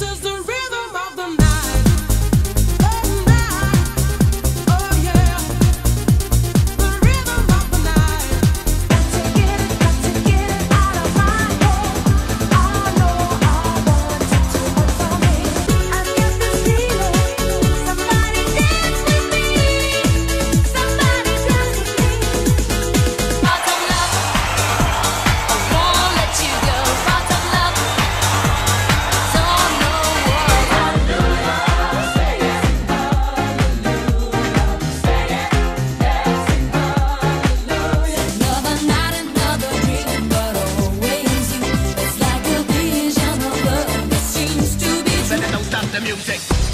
This is the music.